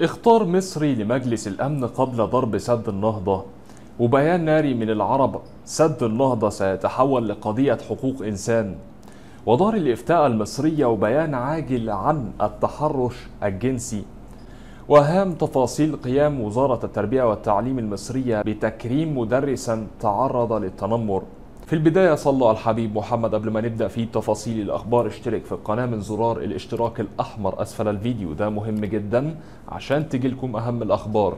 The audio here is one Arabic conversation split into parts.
اختار مصري لمجلس الأمن قبل ضرب سد النهضة. وبيان ناري من العرب سد النهضة سيتحول لقضية حقوق إنسان. ودار الإفتاء المصرية وبيان عاجل عن التحرش الجنسي. وأهم تفاصيل قيام وزارة التربية والتعليم المصرية بتكريم مدرسا تعرض للتنمر. في البداية صلوا على الحبيب محمد قبل ما نبدأ في تفاصيل الأخبار اشترك في القناة من زرار الاشتراك الأحمر أسفل الفيديو ده مهم جدا عشان تجيلكم أهم الأخبار.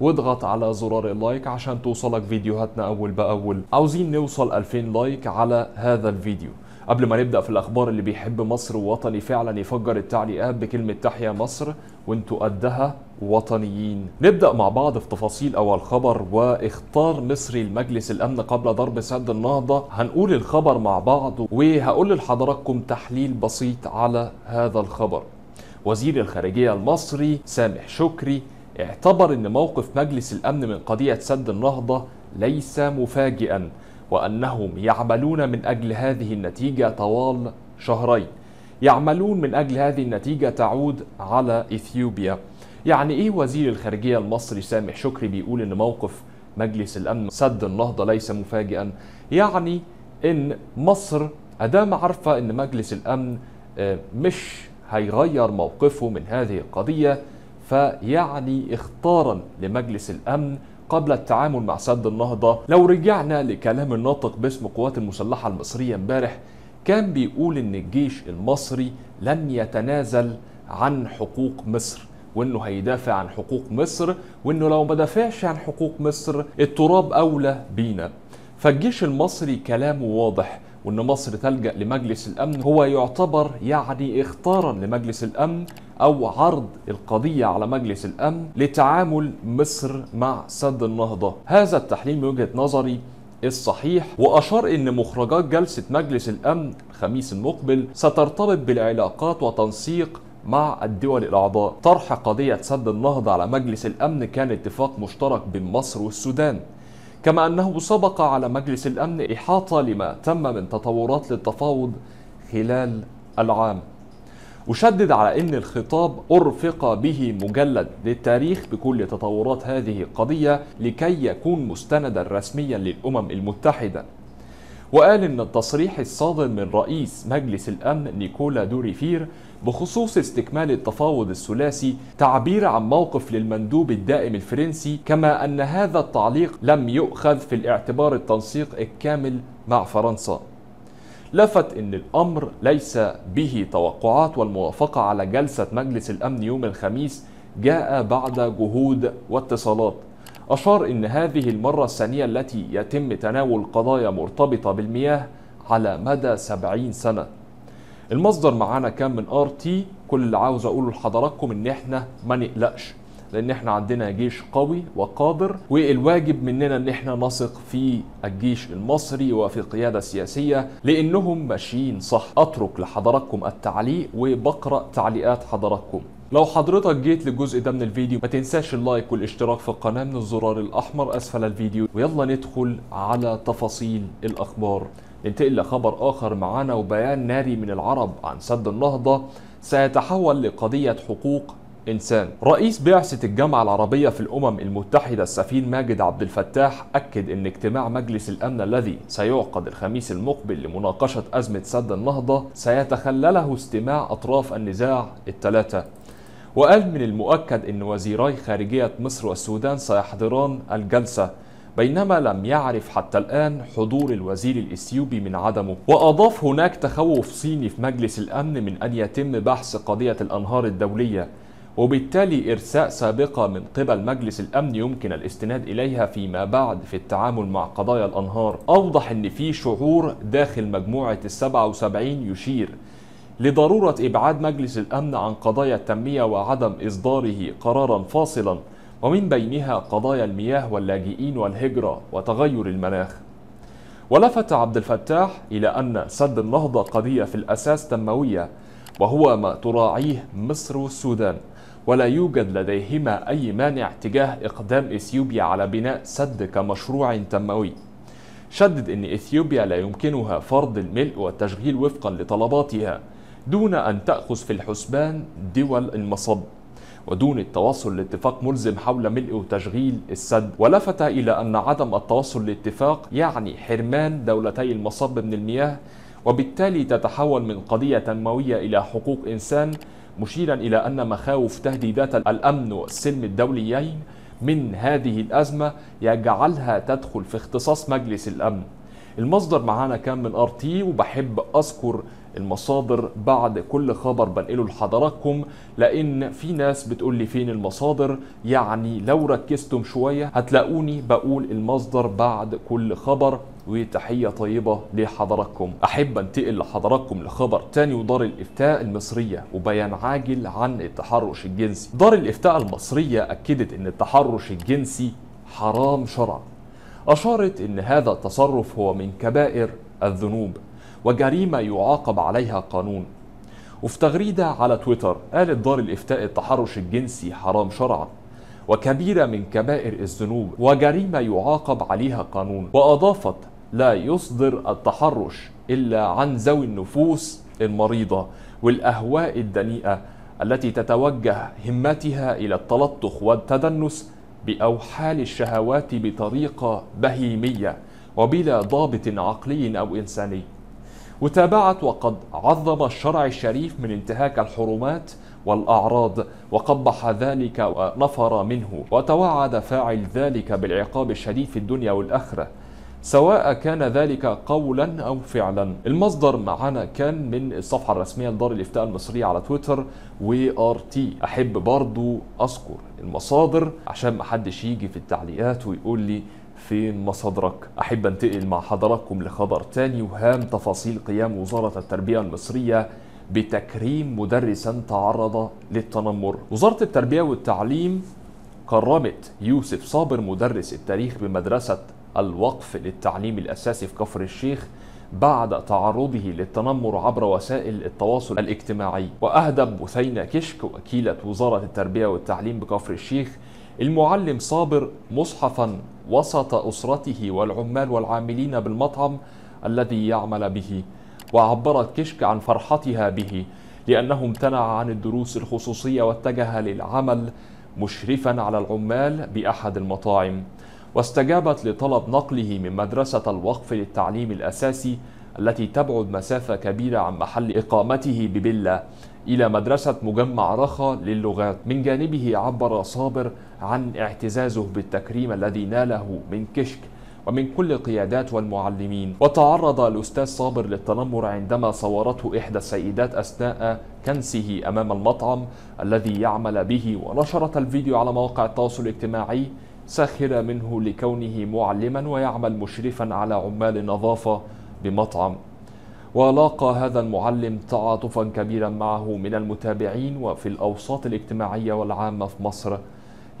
واضغط على زرار ال like عشان توصلك فيديوهاتنا أول بأول. عاوزين نوصل 2000 like على هذا الفيديو. قبل ما نبدأ في الأخبار اللي بيحب مصر ووطني فعلا يفجر التعليقات بكلمة تحيا مصر وانتوا قدها وطنيين. نبدأ مع بعض في تفاصيل أول خبر وإخطار مصري لمجلس الأمن قبل ضرب سد النهضة. هنقول الخبر مع بعض وهقول لحضراتكم تحليل بسيط على هذا الخبر. وزير الخارجية المصري سامح شكري اعتبر إن موقف مجلس الأمن من قضية سد النهضة ليس مفاجئا. وأنهم يعملون من أجل هذه النتيجة طوال شهرين. يعملون من أجل هذه النتيجة تعود على إثيوبيا. يعني إيه وزير الخارجية المصري سامح شكري بيقول إن موقف مجلس الأمن سد النهضة ليس مفاجئا؟ يعني إن مصر أدام عارفة إن مجلس الأمن مش هيغير موقفه من هذه القضية فيعني اختارا لمجلس الأمن قبل التعامل مع سد النهضة لو رجعنا لكلام الناطق باسم القوات المسلحة المصرية امبارح كان بيقول إن الجيش المصري لن يتنازل عن حقوق مصر وإنه هيدافع عن حقوق مصر وإنه لو ما دافعش عن حقوق مصر التراب أولى بينا. فالجيش المصري كلامه واضح وإن مصر تلجأ لمجلس الأمن هو يعتبر يعني اختارا لمجلس الأمن أو عرض القضية على مجلس الأمن لتعامل مصر مع سد النهضة. هذا التحليل من وجهة نظري الصحيح وأشار إن مخرجات جلسة مجلس الأمن الخميس المقبل سترتبط بالعلاقات وتنسيق مع الدول الأعضاء. طرح قضية سد النهضة على مجلس الأمن كان اتفاق مشترك بين مصر والسودان. كما أنه سبق على مجلس الأمن إحاطة لما تم من تطورات للتفاوض خلال العام. وشدد على إن الخطاب أرفق به مجلد للتاريخ بكل تطورات هذه القضية لكي يكون مستندا رسميا للأمم المتحدة. وقال إن التصريح الصادر من رئيس مجلس الأمن نيكولا دوريفير بخصوص استكمال التفاوض الثلاثي تعبير عن موقف للمندوب الدائم الفرنسي كما أن هذا التعليق لم يؤخذ في الاعتبار التنسيق الكامل مع فرنسا. لفت إن الأمر ليس به توقعات والموافقة على جلسة مجلس الأمن يوم الخميس جاء بعد جهود واتصالات. أشار إن هذه المرة الثانية التي يتم تناول قضايا مرتبطة بالمياه على مدى 70 سنة. المصدر معانا كان من RT. كل اللي عاوز أقوله لحضراتكم إن إحنا ما نقلقش لأن إحنا عندنا جيش قوي وقادر والواجب مننا إن إحنا نثق في الجيش المصري وفي القياده السياسيه لأنهم ماشيين صح. أترك لحضراتكم التعليق وبقرأ تعليقات حضراتكم. لو حضرتك جيت للجزء ده من الفيديو ما تنساش اللايك والاشتراك في القناة من الزرار الأحمر أسفل الفيديو. ويلا ندخل على تفاصيل الأخبار. ننتقل لخبر آخر معانا وبيان ناري من العرب عن سد النهضة سيتحول لقضية حقوق إنسان. رئيس بعثة الجامعة العربية في الأمم المتحدة السفير ماجد عبد الفتاح أكد أن اجتماع مجلس الأمن الذي سيعقد الخميس المقبل لمناقشة أزمة سد النهضة سيتخلله استماع أطراف النزاع الثلاثة. وقال من المؤكد أن وزيراي خارجية مصر والسودان سيحضران الجلسة بينما لم يعرف حتى الآن حضور الوزير الإثيوبي من عدمه. وأضاف هناك تخوف صيني في مجلس الأمن من أن يتم بحث قضية الأنهار الدولية وبالتالي إرساء سابقة من قبل مجلس الأمن يمكن الاستناد إليها فيما بعد في التعامل مع قضايا الأنهار. أوضح أن في شعور داخل مجموعة السبعة وسبعين يشير لضرورة إبعاد مجلس الأمن عن قضايا التنمية وعدم إصداره قرارا فاصلا ومن بينها قضايا المياه واللاجئين والهجرة وتغير المناخ. ولفت عبد الفتاح إلى أن سد النهضة قضية في الأساس تنموية وهو ما تراعيه مصر والسودان. ولا يوجد لديهما أي مانع تجاه إقدام إثيوبيا على بناء سد كمشروع تنموي شدد أن إثيوبيا لا يمكنها فرض الملء والتشغيل وفقا لطلباتها. دون أن تأخذ في الحسبان دول المصب ودون التوصل لاتفاق ملزم حول ملء وتشغيل السد. ولفت إلى أن عدم التوصل لاتفاق يعني حرمان دولتي المصب من المياه وبالتالي تتحول من قضية تنموية إلى حقوق إنسان مشيرا إلى أن مخاوف تهديدات الأمن والسلم الدوليين من هذه الأزمة يجعلها تدخل في اختصاص مجلس الأمن. المصدر معانا كان من RT وبحب أذكر المصادر بعد كل خبر بنقله لحضراتكم لإن في ناس بتقول لي فين المصادر؟ يعني لو ركزتم شوية هتلاقوني بقول المصدر بعد كل خبر وتحية طيبة لحضراتكم. أحب أنتقل لحضراتكم لخبر تاني ودار الإفتاء المصرية وبيان عاجل عن التحرش الجنسي. دار الإفتاء المصرية أكدت أن التحرش الجنسي حرام شرعا. أشارت أن هذا التصرف هو من كبائر الذنوب. وجريمة يعاقب عليها قانون. وفي تغريدة على تويتر قالت دار الإفتاء التحرش الجنسي حرام شرعا وكبيرة من كبائر الذنوب وجريمة يعاقب عليها قانون. وأضافت لا يصدر التحرش إلا عن ذوي النفوس المريضة والأهواء الدنيئة التي تتوجه همتها إلى التلطخ والتدنس بأوحال الشهوات بطريقة بهيمية وبلا ضابط عقلي أو إنساني. وتابعت وقد عظم الشرع الشريف من انتهاك الحرمات والأعراض وقبح ذلك ونفر منه وتوعد فاعل ذلك بالعقاب الشديد في الدنيا والآخرة سواء كان ذلك قولا أو فعلا. المصدر معنا كان من الصفحة الرسمية لدار الإفتاء المصرية على تويتر وآر تي. أحب برضو أذكر المصادر عشان ما حدش يجي في التعليقات ويقول لي فين مصادرك أحب انتقل مع حضراتكم لخبر تاني وهام تفاصيل قيام وزارة التربية المصرية بتكريم مدرسا تعرض للتنمر. وزارة التربية والتعليم كرمت يوسف صابر مدرس التاريخ بمدرسة الوقف للتعليم الأساسي في كفر الشيخ بعد تعرضه للتنمر عبر وسائل التواصل الاجتماعي. وأهدب بثينة كشك وكيلة وزارة التربية والتعليم بكفر الشيخ المعلم صابر مصحفا وسط أسرته والعمال والعاملين بالمطعم الذي يعمل به وعبرت كشك عن فرحتها به لأنه امتنع عن الدروس الخصوصية واتجه للعمل مشرفا على العمال بأحد المطاعم. واستجابت لطلب نقله من مدرسة الوقف للتعليم الأساسي التي تبعد مسافة كبيرة عن محل إقامته ببلة. إلى مدرسة مجمع رخا للغات. من جانبه عبر صابر عن اعتزازه بالتكريم الذي ناله من كشك ومن كل القيادات والمعلمين. وتعرض الأستاذ صابر للتنمر عندما صورته إحدى السيدات أثناء كنسه أمام المطعم الذي يعمل به. ونشرت الفيديو على مواقع التواصل الاجتماعي سخر منه لكونه معلما ويعمل مشرفا على عمال النظافة بمطعم ولاقى هذا المعلم تعاطفا كبيرا معه من المتابعين وفي الأوساط الاجتماعية والعامة في مصر.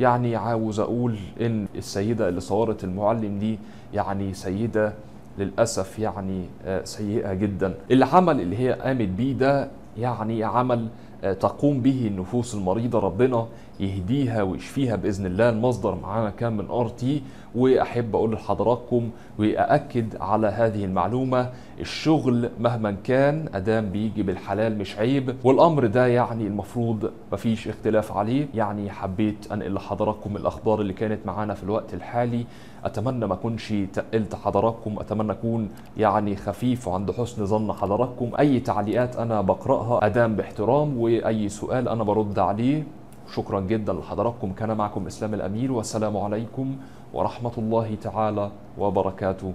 يعني عاوز أقول إن السيدة اللي صورت المعلم دي يعني سيدة للأسف يعني آه، سيئة جدا. العمل اللي هي قامت بيه ده يعني عمل آه، تقوم به النفوس المريضة ربنا. يهديها ويشفيها بإذن الله. المصدر معانا كان من RT وأحب أقول لحضراتكم وأأكد على هذه المعلومة الشغل مهما كان أدام بيجي بالحلال مش عيب والأمر ده يعني المفروض مفيش اختلاف عليه. يعني حبيت أنقل لحضراتكم الأخبار اللي كانت معانا في الوقت الحالي. أتمنى ما أكونش تقلت حضراتكم أتمنى أكون يعني خفيف وعند حسن ظن حضراتكم. أي تعليقات أنا بقرأها أدام باحترام وأي سؤال أنا برد عليه شكرا جدا لحضراتكم. كان معكم إسلام الأمير والسلام عليكم ورحمة الله تعالى وبركاته.